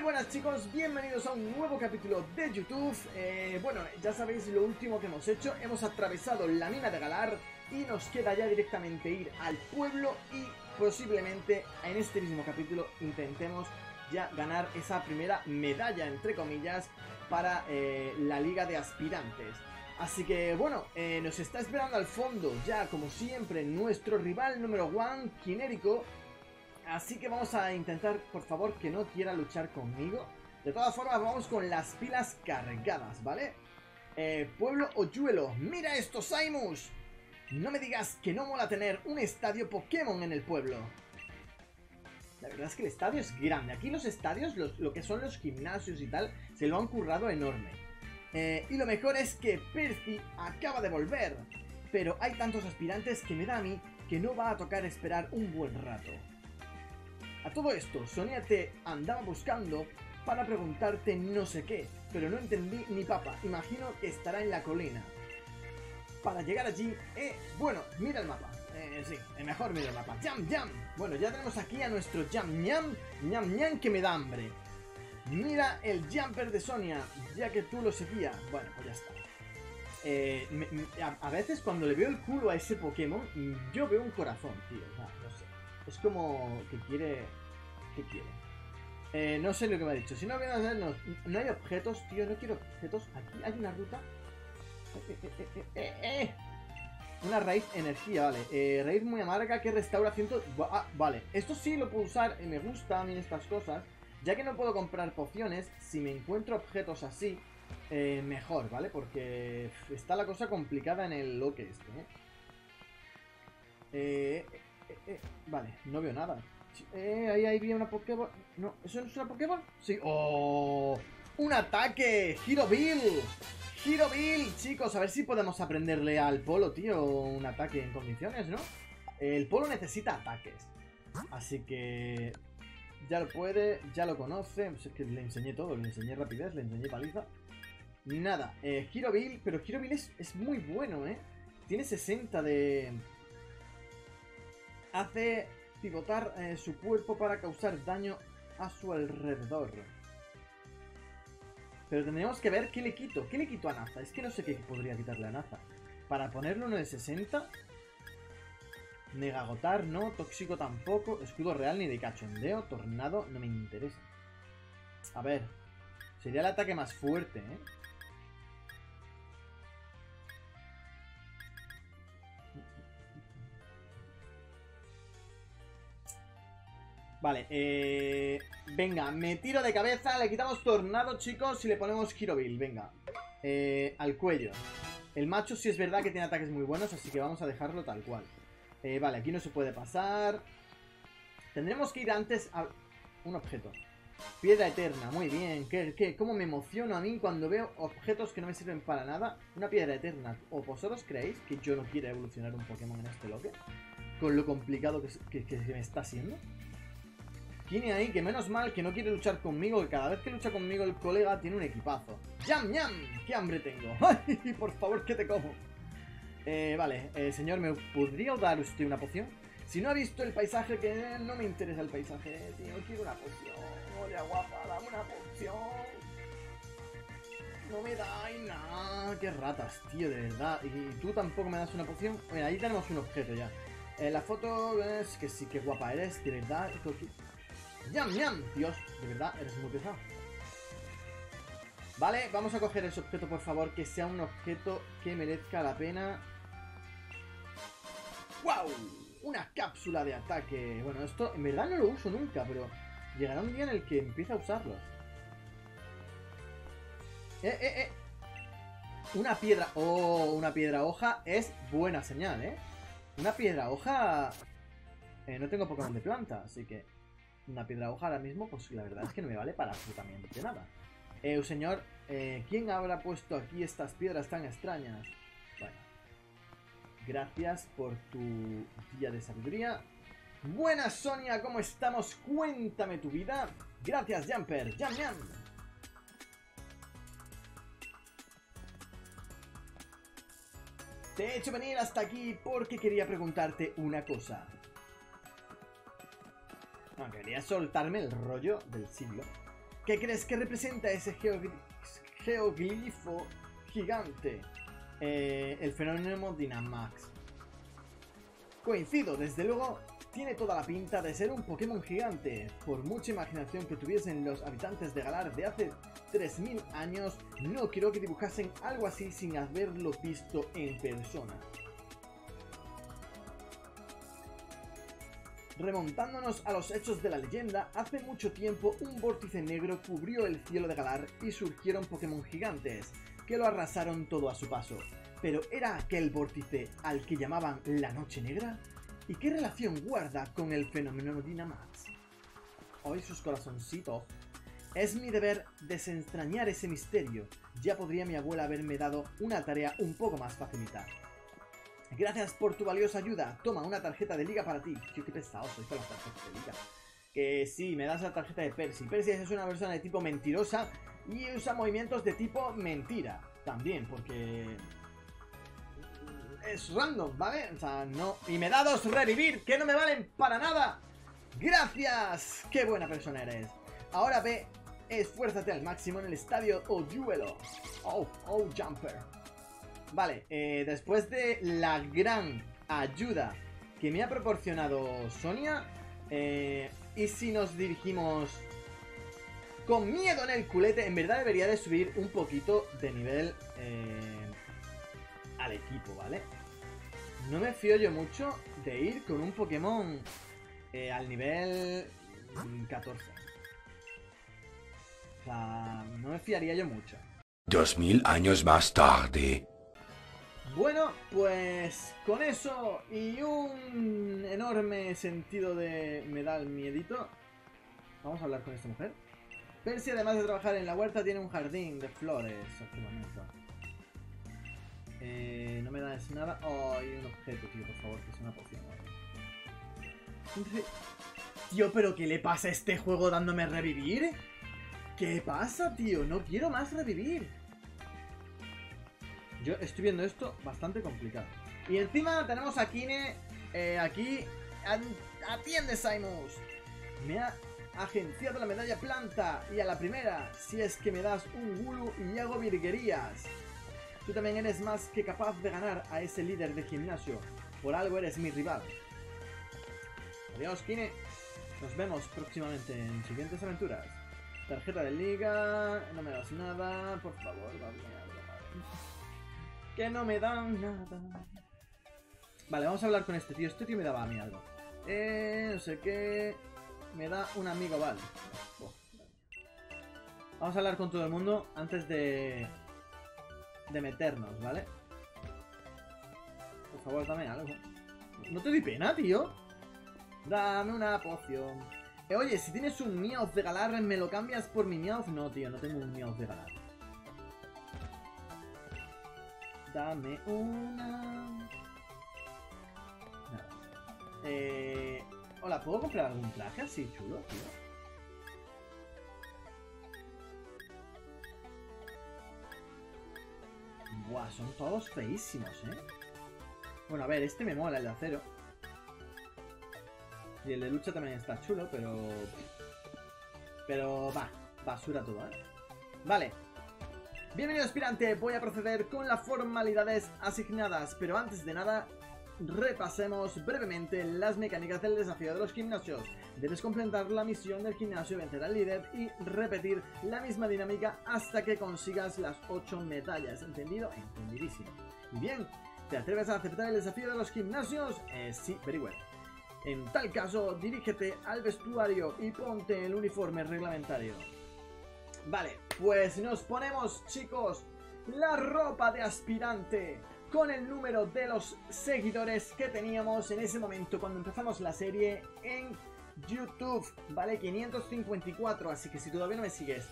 Muy buenas chicos, bienvenidos a un nuevo capítulo de YouTube. Eh, Bueno, ya sabéis lo último que hemos hecho. Hemos atravesado la mina de Galar Y nos queda ya directamente ir al pueblo Y posiblemente en este mismo capítulo intentemos ya ganar esa primera medalla, entre comillas Para eh, la liga de aspirantes. Así que bueno, eh, nos está esperando al fondo ya como siempre nuestro rival número one, Kinérico Así que vamos a intentar, por favor, que no quiera luchar conmigo. De todas formas, vamos con las pilas cargadas, ¿vale? Eh, pueblo Oyuelo, mira esto, Saimus. No me digas que no mola tener un estadio Pokémon en el pueblo. La verdad es que el estadio es grande. Aquí los estadios, lo que son los gimnasios y tal, se lo han currado enorme. Eh, y lo mejor es que Percy acaba de volver. Pero hay tantos aspirantes que me da a mí que no va a tocar esperar un buen rato. A todo esto, Sonia te andaba buscando para preguntarte no sé qué, pero no entendí ni papa. Imagino que estará en la colina. Para llegar allí, eh, bueno, mira el mapa. Eh, sí, mejor mira el mapa. ¡Jam, jam! Bueno, ya tenemos aquí a nuestro Jam, ñam, ñam, ñam, que me da hambre. Mira el jumper de Sonia, ya que tú lo seguías. Bueno, pues ya está. Eh, a, veces cuando le veo el culo a ese Pokémon, yo veo un corazón, tío. no sé. Es como que quiere... ¿Qué quiere? Eh, no sé lo que me ha dicho. Si no viene a no, no hay objetos, tío. No quiero objetos. Aquí hay una ruta. Eh, eh, una raíz energía, vale. raíz muy amarga que restaura ciento... Ah, vale. Esto sí lo puedo usar me gusta a mí estas cosas. Ya que no puedo comprar pociones, si me encuentro objetos así, mejor, ¿vale? Porque está la cosa complicada en el loque este, ¿eh? Eh, eh, eh, vale, no veo nada. Eh, ahí, ahí vi una Pokéball. No, ¿eso no es una Pokéball? Sí. ¡Oh! ¡Un ataque! ¡Giro Bill! Chicos, a ver si podemos aprenderle al Polo, tío, un ataque en condiciones, ¿no? El Polo necesita ataques. Así que... Ya lo puede, ya lo conoce. Es que le enseñé todo, le enseñé rapidez, le enseñé paliza. Nada, eh, pero Giro Bill es, es muy bueno, ¿eh? Tiene 60 de hace pivotar eh, su cuerpo para causar daño a su alrededor. Pero tendríamos que ver qué le quito. ¿Qué le quito a Naza? Es que no sé qué podría quitarle a Naza. Para ponerle uno de 60. Negagotar, no. Tóxico tampoco. Escudo real ni de cachondeo. Tornado, no me interesa. A ver. Sería el ataque más fuerte, ¿eh? Vale, eh... Venga, me tiro de cabeza, le quitamos Tornado, chicos, y le ponemos Bill, venga. Eh, al cuello. El macho sí es verdad que tiene ataques muy buenos, así que vamos a dejarlo tal cual. Eh, vale, aquí no se puede pasar. Tendremos que ir antes a un objeto. Piedra eterna, muy bien. ¿Qué, qué? ¿Cómo me emociono a mí cuando veo objetos que no me sirven para nada? Una piedra eterna. ¿O vosotros creéis que yo no quiero evolucionar un Pokémon en este loque? Con lo complicado que, que me está haciendo. Tiene ahí que menos mal que no quiere luchar conmigo, que cada vez que lucha conmigo el colega tiene un equipazo. ¡Yam, yam! ¡Qué hambre tengo! ¡Ay, por favor, que te como! Eh, vale, eh, señor, ¿me podría dar usted una poción? Si no ha visto el paisaje, que no me interesa el paisaje, tío, quiero una poción. Hola, guapa, dame una poción. No me da nada. Qué ratas, tío, de verdad. ¿Y tú tampoco me das una poción? Mira, ahí tenemos un objeto ya. Eh, la foto es que sí, que guapa eres, de verdad. ¡Yam, yam! Dios, de verdad, eres muy pesado. Vale, vamos a coger ese objeto, por favor, que sea un objeto que merezca la pena. ¡Wow! Una cápsula de ataque. Bueno, esto en verdad no lo uso nunca, pero llegará un día en el que empiece a usarlo. ¡Eh, eh, eh! Una piedra... ¡Oh! Una piedra hoja es buena señal, ¿eh? Una piedra hoja... Eh, no tengo Pokémon de planta, así que una piedra hoja ahora mismo, pues la verdad es que no me vale para absolutamente nada. Eh, señor, eh, ¿quién habrá puesto aquí estas piedras tan extrañas? Bueno, gracias por tu guía de sabiduría. Buenas, Sonia, ¿cómo estamos? Cuéntame tu vida. Gracias, Jumper. Jam, jam. Te he hecho venir hasta aquí porque quería preguntarte una cosa. No, quería soltarme el rollo del siglo. ¿qué crees que representa ese geoglifo gigante? Eh, el fenómeno Dynamax. Coincido, desde luego, tiene toda la pinta de ser un Pokémon gigante. Por mucha imaginación que tuviesen los habitantes de Galar de hace 3000 años, no creo que dibujasen algo así sin haberlo visto en persona. Remontándonos a los hechos de la leyenda, hace mucho tiempo un vórtice negro cubrió el cielo de Galar y surgieron Pokémon gigantes, que lo arrasaron todo a su paso. Pero ¿era aquel vórtice al que llamaban la Noche Negra? ¿Y qué relación guarda con el fenómeno Dynamax? Hoy sus corazoncitos. Es mi deber desentrañar ese misterio. Ya podría mi abuela haberme dado una tarea un poco más facilitada. Gracias por tu valiosa ayuda. Toma una tarjeta de liga para ti. Qué pesado soy con las tarjetas de liga. Que sí, me das la tarjeta de Percy. Percy es una persona de tipo mentirosa y usa movimientos de tipo mentira. También, porque es random, ¿vale? O sea, no... Y me da dos revivir, que no me valen para nada. ¡Gracias! ¡Qué buena persona eres! Ahora ve, esfuérzate al máximo en el estadio Oyuelo. Oh, oh, jumper. Vale, eh, después de la gran ayuda que me ha proporcionado Sonia, eh, y si nos dirigimos con miedo en el culete, en verdad debería de subir un poquito de nivel eh, al equipo, ¿vale? No me fío yo mucho de ir con un Pokémon al nivel 14. O sea, no me fiaría yo mucho. Dos mil años más tarde. Bueno, pues con eso y un enorme sentido de me da el miedito, vamos a hablar con esta mujer. Percy, además de trabajar en la huerta, tiene un jardín de flores. Eh, no me das nada. Oh, hay un objeto, tío, por favor, que es una poción. Tío, pero ¿qué le pasa a este juego dándome revivir? ¿Qué pasa, tío? No quiero más revivir. Yo estoy viendo esto bastante complicado. Y encima tenemos a Kine eh, aquí. Atiende, Simus. Me ha agenciado la medalla planta. Y a la primera, si es que me das un Gulu y hago virguerías. Tú también eres más que capaz de ganar a ese líder de gimnasio. Por algo eres mi rival. Adiós, Kine. Nos vemos próximamente en siguientes aventuras. Tarjeta de liga. No me das nada. Por favor, algo Que no me dan nada. Vale, vamos a hablar con este tío. Este tío me daba a mí algo. Eh, no sé qué. Me da un amigo, vale. Vamos a hablar con todo el mundo antes de de meternos, ¿vale? Por favor, dame algo. ¿No te di pena, tío? Dame una poción. Eh, oye, si tienes un Meowth de Galar, ¿me lo cambias por mi Meowth? No, tío, no tengo un Meowth de Galar. Dame una... Nada. Eh... Hola, ¿puedo comprar algún traje así chulo, tío? Buah, son todos feísimos, ¿eh? Bueno, a ver, este me mola, el de acero. Y el de lucha también está chulo, pero... Pero va, basura todo, ¿eh? Vale. Bienvenido aspirante, voy a proceder con las formalidades asignadas, pero antes de nada, repasemos brevemente las mecánicas del desafío de los gimnasios. Debes completar la misión del gimnasio, vencer al líder y repetir la misma dinámica hasta que consigas las 8 medallas. ¿Entendido? Entendidísimo. Y bien, ¿te atreves a aceptar el desafío de los gimnasios? Eh, sí, very well. En tal caso, dirígete al vestuario y ponte el uniforme reglamentario. Vale, pues nos ponemos, chicos, la ropa de aspirante con el número de los seguidores que teníamos en ese momento cuando empezamos la serie en YouTube, ¿vale? 554, así que si todavía no me sigues,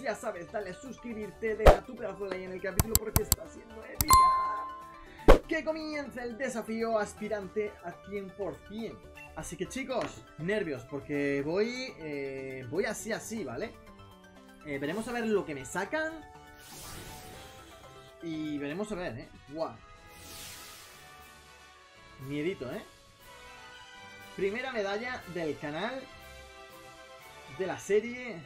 ya sabes, dale a suscribirte, deja tu pedazo de like en el capítulo porque está siendo épica. Que comience el desafío aspirante a 100%. Así que chicos, nervios, porque voy, eh, voy así así, ¿vale? Eh, veremos a ver lo que me sacan. Y veremos a ver, ¿eh? Guau. Miedito, ¿eh? Primera medalla del canal de la serie.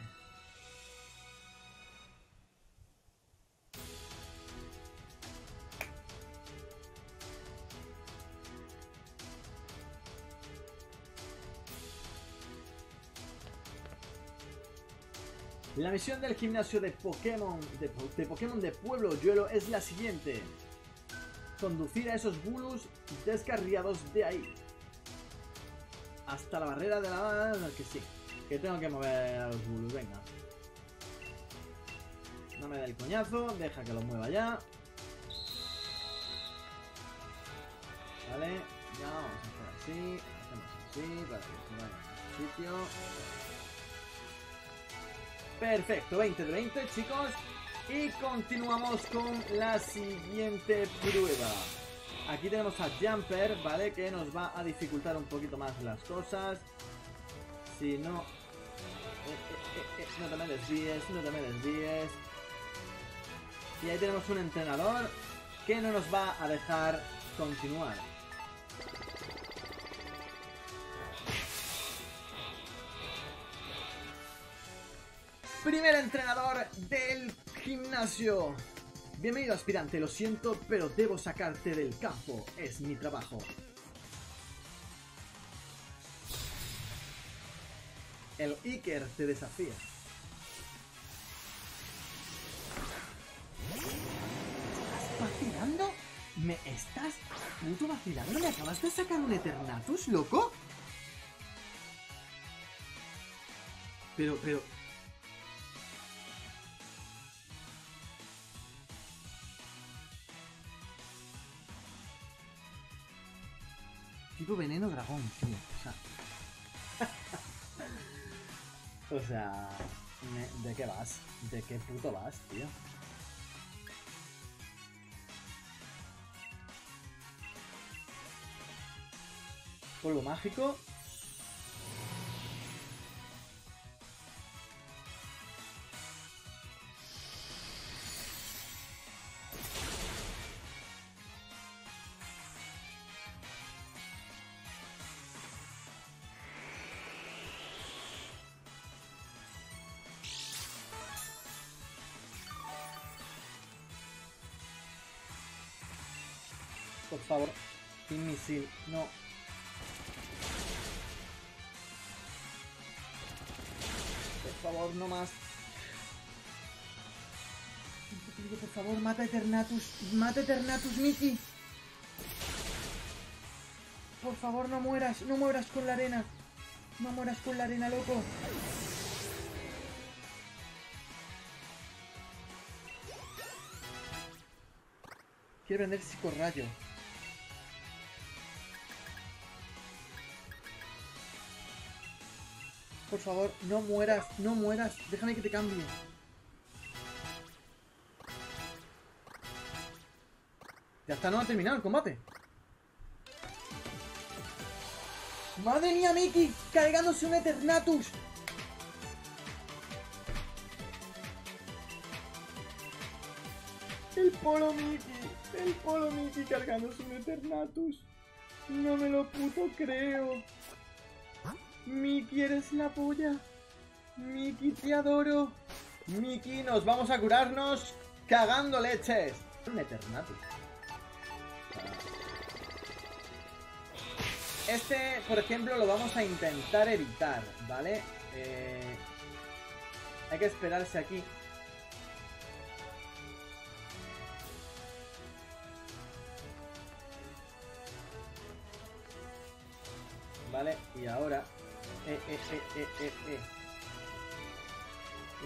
La misión del gimnasio de Pokémon de, Po- de Pokémon de Pueblo Yuelo es la siguiente. Conducir a esos bulus descarriados de ahí. Hasta la barrera de la... Que sí. Que tengo que mover a los bulus, venga. No me da el coñazo, deja que lo mueva ya. Vale, ya vamos a hacer así. Hacemos así para que se vaya a su sitio. Perfecto, 20 de 20 chicos. Y continuamos con la siguiente prueba. Aquí tenemos a Jumper, ¿vale? Que nos va a dificultar un poquito más las cosas. Si no... eh, eh, eh, no te me desvíes, no te me desvíes. Y ahí tenemos un entrenador que no nos va a dejar continuar. Primer entrenador del gimnasio. Bienvenido aspirante, lo siento, pero debo sacarte del campo. Es mi trabajo. El Iker te desafía. ¿Estás vacilando? ¿Me estás puto vacilando? ¿Me acabas de sacar un Eternatus, loco? Pero, pero... Veneno dragón, tío. O sea... ¿De qué vas? ¿De qué puto vas, tío? Polvo mágico. Por favor, sin misil, no. Por favor, no más. Por favor, mata a Eternatus. Mata Eternatus, Miki. Por favor, no mueras. No mueras con la arena. No mueras con la arena, loco. Quiero vender psicorrayo. Por favor, no mueras, no mueras. Déjame que te cambie. Ya está, no ha terminado el combate. ¡Madre mía, Mickey! ¡Cargándose un Eternatus! El Polo Mickey, el Polo Mickey cargándose un Eternatus. No me lo puto creo. Mickey, eres la polla. Mickey, te adoro. Mickey, nos vamos a curarnos cagando leches. Un Eternatus. Este, por ejemplo, lo vamos a intentar evitar, ¿vale? Eh, hay que esperarse aquí. Vale, y ahora... Eh, eh, eh.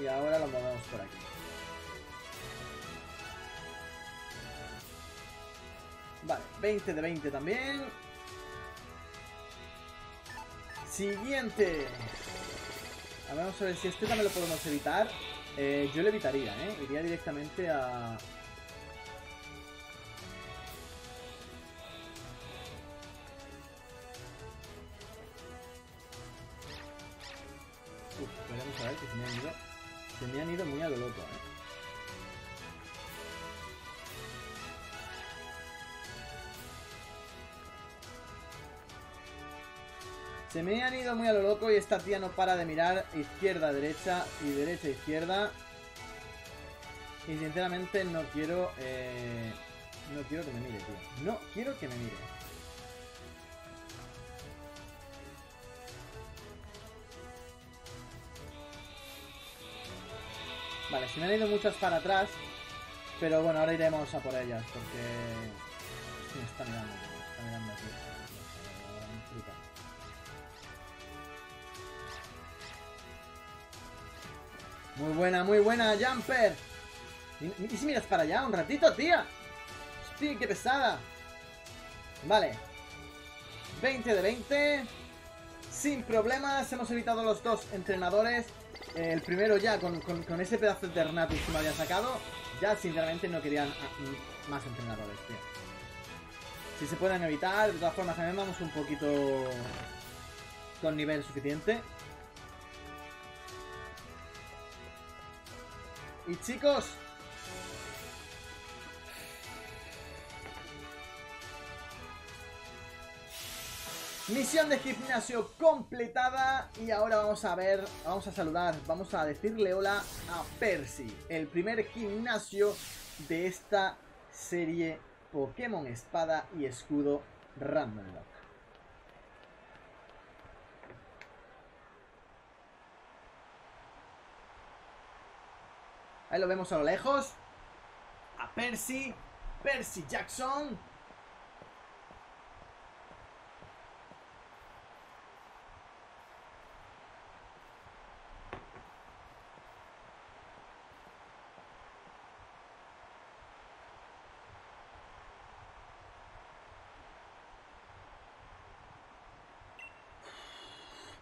Y ahora lo movemos por aquí. Vale, 20 de 20 también. Siguiente. Vamos a ver si este también lo podemos evitar. Yo lo evitaría, ¿eh? Iría directamente a... Se me han ido muy a lo loco y esta tía no para de mirar izquierda, derecha y derecha, izquierda. Y sinceramente no quiero... eh, no quiero que me mire, tío. No quiero que me mire. Vale, se me han ido muchas para atrás. Pero bueno, ahora iremos a por ellas porque... Me está mirando, me está mirando aquí. Muy buena, muy buena, Jumper. ¿Y, si miras para allá un ratito, tía? Hostia, qué pesada. Vale. 20 de 20. Sin problemas, hemos evitado los dos entrenadores. El primero ya, con, ese pedazo de Ternatus que me había sacado, ya sinceramente no querían mm, más entrenadores, tío. Si se pueden evitar, de todas formas también vamos un poquito con nivel suficiente. Y chicos, Misión de gimnasio completada y ahora vamos a ver, vamos a saludar, vamos a decirle hola a Percy, el primer gimnasio de esta serie Pokémon Espada y Escudo Randomlock. Ahí lo vemos a lo lejos. A Percy, Percy Jackson.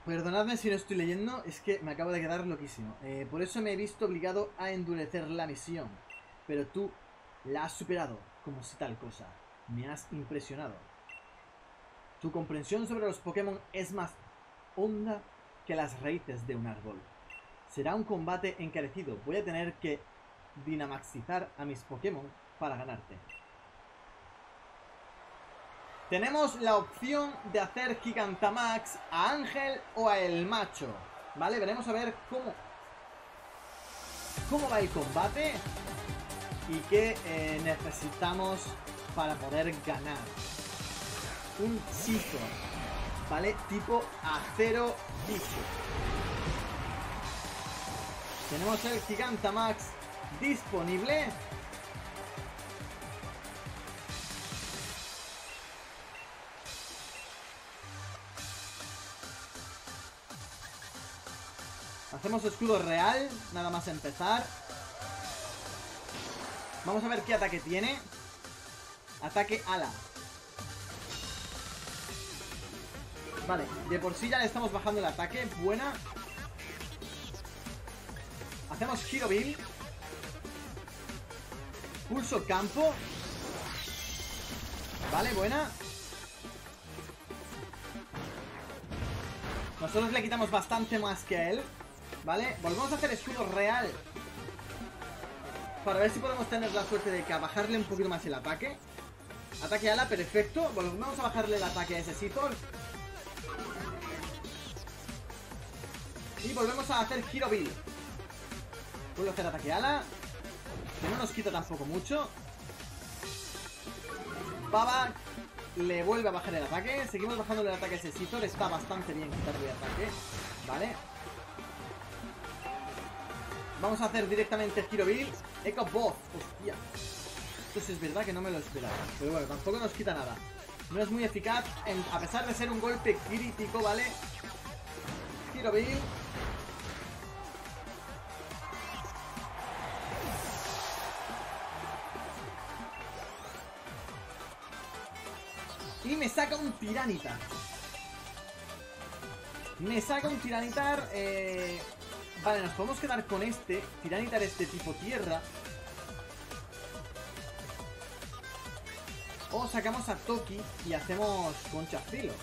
Perdonadme si no estoy leyendo, es que me acabo de quedar loquísimo. Eh, por eso me he visto obligado a endurecer la misión. Pero tú la has superado, como si tal cosa. Me has impresionado. Tu comprensión sobre los Pokémon es más honda que las raíces de un árbol. Será un combate encarecido. Voy a tener que dinamaxizar a mis Pokémon para ganarte. Tenemos la opción de hacer Gigantamax a Ángel o a El Macho. ¿Vale? Veremos a ver cómo, cómo va el combate y qué eh, necesitamos para poder ganar. Un Chico, ¿vale? Tipo acero bicho. Tenemos el Gigantamax disponible. Hacemos escudo real, nada más empezar. Vamos a ver qué ataque tiene. Ataque ala. Vale, de por sí ya le estamos bajando el ataque. Buena. Hacemos Giro Bill. Pulso campo. Vale, buena. Nosotros le quitamos bastante más que a él. ¿Vale? Volvemos a hacer escudo real. Para ver si podemos tener la suerte de que a bajarle un poquito más el ataque. Ataque ala, perfecto. Volvemos a bajarle el ataque a ese Sithor. Y volvemos a hacer Giro Bill. Vuelvo a hacer ataque ala. Que no nos quita tampoco mucho. Baba le vuelve a bajar el ataque. Seguimos bajándole el ataque a ese Sithor. Está bastante bien quitarle el ataque. Vale. Vamos a hacer directamente Giro Bill. Echo Boss. Hostia. Esto sí es verdad que no me lo esperaba. Pero bueno, tampoco nos quita nada. No es muy eficaz. a pesar de ser un golpe crítico, ¿vale? Giro Bill. Y me saca un Tiranitar. Me saca un Tiranitar. Eh... Vale, nos podemos quedar con este. Tiranitar este tipo tierra. O sacamos a Toki y hacemos concha filo.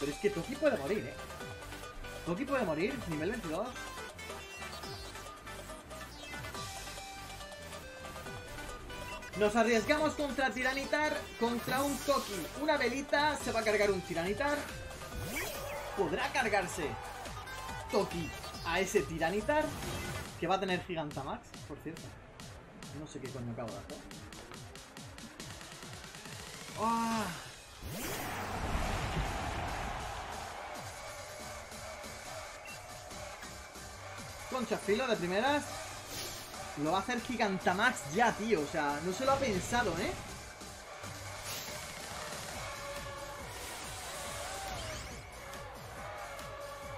Pero es que Toki puede morir, eh. Toki puede morir, nivel 22. Nos arriesgamos contra Tiranitar, contra un Koki. Una velita, se va a cargar un Tiranitar. ¿Podrá cargarse Toki a ese Tiranitar? Que va a tener Gigantamax, por cierto. No sé qué coño acabo de hacer. ¡Ah! Concha filo de primeras. Lo va a hacer Gigantamax ya, tío. O sea, no se lo ha pensado, ¿eh?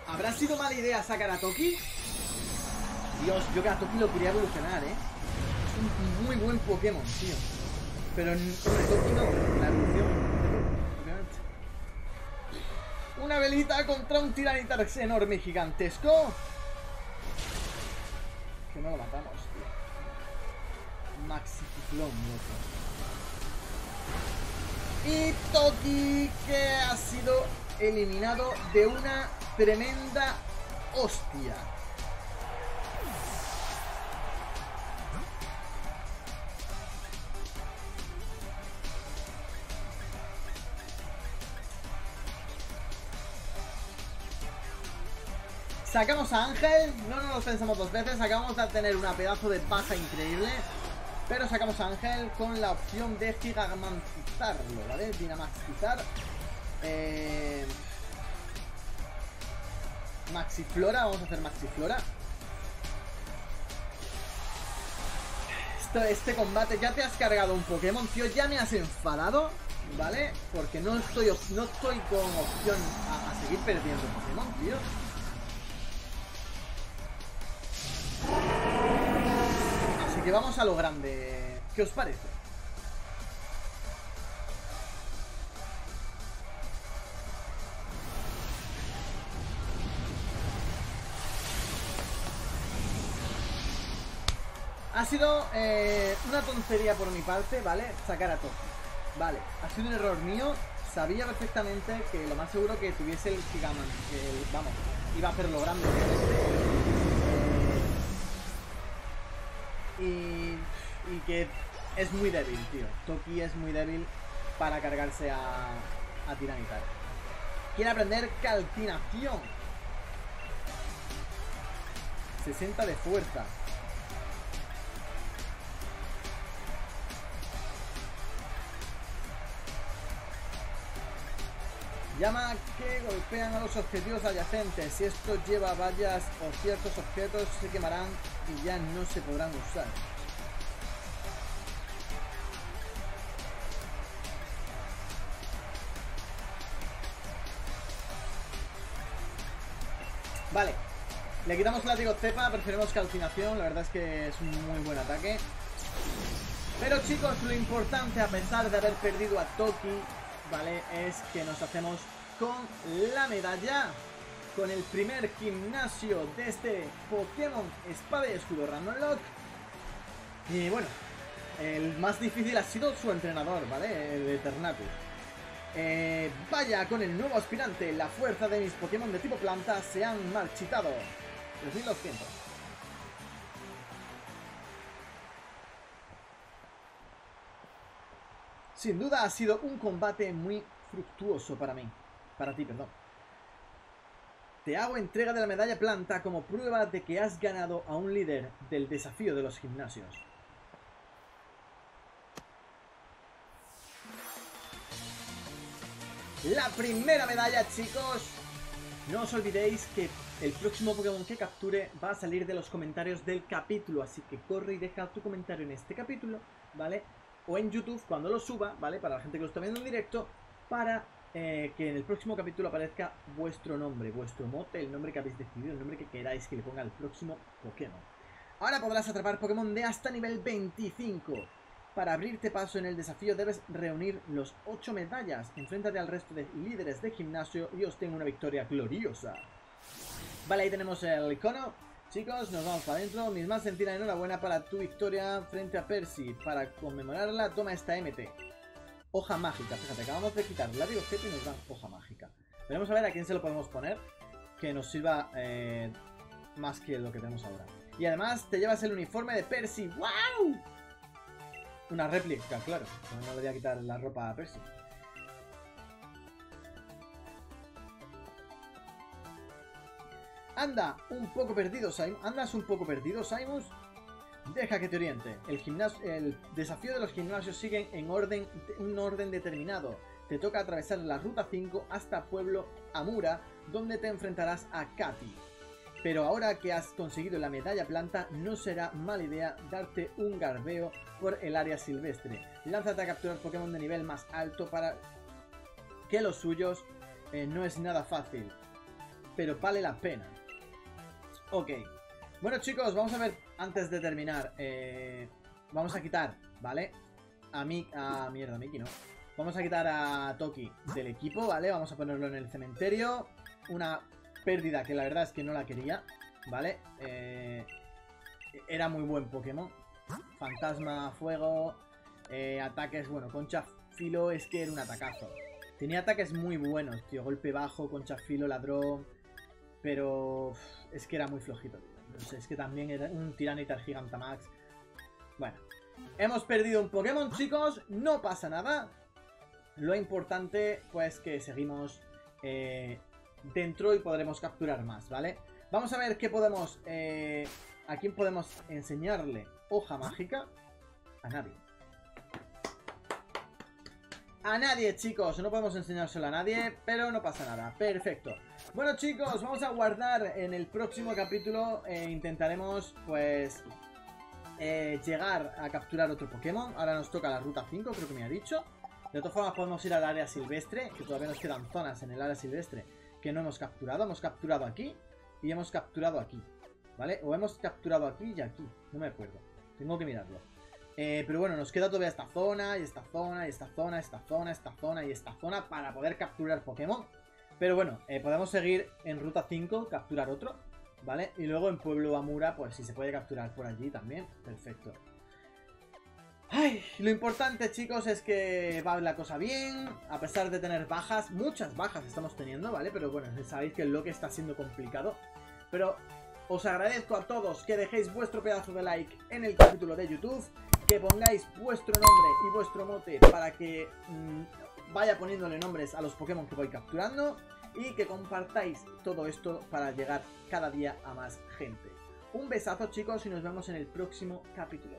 ¿Habrá sido mala idea sacar a Toki? Dios, yo que a Toki lo quería evolucionar, ¿eh? Es un muy buen Pokémon, tío. Pero en Toki no, la evolución. Una velita contra un Tiranitar enorme gigantesco. Que no lo matamos, tío. Maxi Ciclón, loco. Y Toki que ha sido eliminado de una tremenda hostia. Sacamos a Ángel, no nos lo pensamos dos veces, acabamos de tener una pedazo de baja increíble. Pero sacamos a Ángel con la opción de gigantizarlo, ¿vale? Dinamaxizar. Eh... Maxiflora, vamos a hacer Maxiflora. este combate, ya te has cargado un Pokémon, tío, ya me has enfadado, ¿vale? Porque no estoy, no estoy con opción a seguir perdiendo Pokémon, tío. Que vamos a lo grande. ¿Qué os parece? Ha sido eh, una tontería por mi parte, ¿vale? Sacar a Toki. Vale, ha sido un error mío. Sabía perfectamente que lo más seguro que tuviese el Gigaman, vamos, iba a hacerlo grande. Y, y que es muy débil, tío. Toki es muy débil para cargarse a, a Tiranitar. Quiere aprender calcinación. 60 de fuerza. Llama que golpean a los objetivos adyacentes. Si esto lleva vallas o ciertos objetos, se quemarán y ya no se podrán usar. Vale. Le quitamos látigo cepa, preferimos calcinación. La verdad es que es un muy buen ataque. Pero chicos, lo importante, a pesar de haber perdido a Toki, ¿vale? Es que nos hacemos con la medalla, con el primer gimnasio de este Pokémon Espada y Escudo Random Lock. Y bueno, el más difícil ha sido su entrenador, ¿vale? El Eternatus. Eh, vaya con el nuevo aspirante, la fuerza de mis Pokémon de tipo planta se han marchitado. 3200. Sin duda ha sido un combate muy fructuoso para mí. Para ti, perdón. Te hago entrega de la medalla planta como prueba de que has ganado a un líder del desafío de los gimnasios. La primera medalla, chicos. No os olvidéis que el próximo Pokémon que capture va a salir de los comentarios del capítulo. Así que corre y deja tu comentario en este capítulo, ¿vale? O en YouTube cuando lo suba, ¿vale? Para la gente que lo está viendo en directo, para eh, que en el próximo capítulo aparezca vuestro nombre, vuestro mote, el nombre que habéis decidido, el nombre que queráis que le ponga al próximo Pokémon. Ahora podrás atrapar Pokémon de hasta nivel 25. Para abrirte paso en el desafío debes reunir los 8 medallas. Enfréntate al resto de líderes de gimnasio y tengo una victoria gloriosa. Vale, ahí tenemos el icono. Chicos, nos vamos para adentro. Mis más sentidas enhorabuena para tu victoria frente a Percy. Para conmemorarla, toma esta MT. Hoja mágica. Fíjate, acabamos de quitar la objeto y nos dan hoja mágica. Veremos a ver a quién se lo podemos poner. Que nos sirva eh, más que lo que tenemos ahora. Y además te llevas el uniforme de Percy. ¡Wow! Una réplica, claro. No le voy a quitar la ropa a Percy. Anda, un poco perdido, Simon. ¿Andas un poco perdido, Simon? Deja que te oriente. El, desafío de los gimnasios sigue en orden, un orden determinado. Te toca atravesar la ruta 5 hasta Pueblo Amura, donde te enfrentarás a Katy. Pero ahora que has conseguido la medalla planta, no será mala idea darte un garbeo por el área silvestre. Lánzate a capturar Pokémon de nivel más alto para que los suyos eh, no es nada fácil. Pero vale la pena. Ok. Bueno chicos, vamos a ver antes de terminar. Eh, vamos a quitar, ¿vale? A mí, a mierda, a Miki no. Vamos a quitar a Toki del equipo, ¿vale? Vamos a ponerlo en el cementerio. Una pérdida que la verdad es que no la quería, ¿vale? Eh, era muy buen Pokémon. Fantasma, fuego, eh, ataques, bueno, concha filo es que era un atacazo. Tenía ataques muy buenos, tío. Golpe bajo, concha filo, ladrón. Pero es que era muy flojito, tío. Es que también era un Tiranitar Gigantamax. Bueno, hemos perdido un Pokémon, chicos. No pasa nada. Lo importante, pues, que seguimos eh, dentro y podremos capturar más, ¿vale? Vamos a ver qué podemos... Eh, ¿A quién podemos enseñarle hoja mágica? A nadie. A nadie, chicos. No podemos enseñárselo a nadie, pero no pasa nada. Perfecto. Bueno, chicos, vamos a guardar en el próximo capítulo. Eh, intentaremos, pues, eh, llegar a capturar otro Pokémon. Ahora nos toca la ruta 5, creo que me ha dicho. De todas formas, podemos ir al área silvestre, que todavía nos quedan zonas en el área silvestre que no hemos capturado. Hemos capturado aquí y hemos capturado aquí. ¿Vale? O hemos capturado aquí y aquí. No me acuerdo. Tengo que mirarlo. Eh, pero bueno, nos queda todavía esta zona, y esta zona, y esta zona, esta zona, esta zona y esta zona para poder capturar Pokémon. Pero bueno, eh, podemos seguir en ruta 5, capturar otro, ¿vale? Y luego en Pueblo Amura, pues si se puede capturar por allí también, perfecto. Ay, lo importante chicos es que va la cosa bien, a pesar de tener bajas, muchas bajas estamos teniendo, ¿vale? Pero bueno, sabéis que el que está siendo complicado. Pero os agradezco a todos que dejéis vuestro pedazo de like en el capítulo de YouTube, que pongáis vuestro nombre y vuestro mote para que mm, vaya poniéndole nombres a los Pokémon que voy capturando y que compartáis todo esto para llegar cada día a más gente. Un besazo chicos y nos vemos en el próximo capítulo.